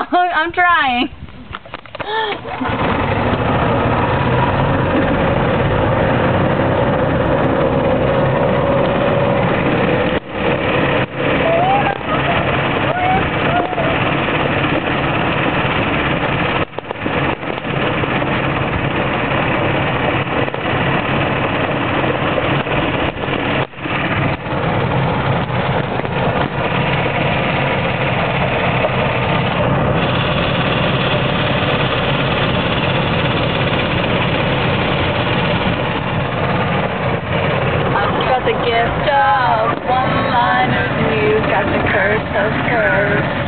I'm trying. stuff. One line of news got the curse of curse.